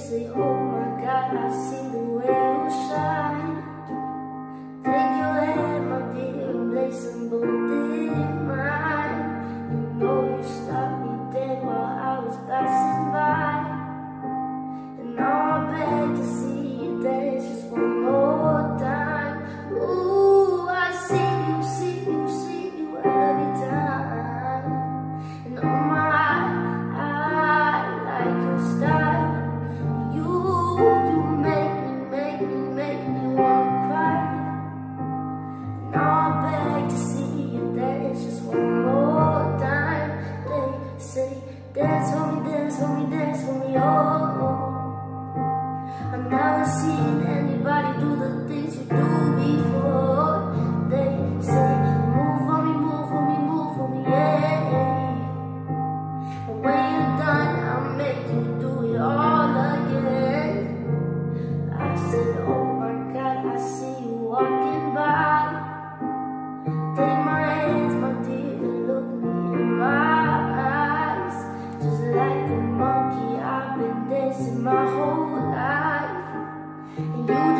say, oh my God, I see Dance for me, dance for me, dance for me, oh. I've never seen anybody do the things you do before. They say, move for me, move for me, move for me, yeah. When you. building.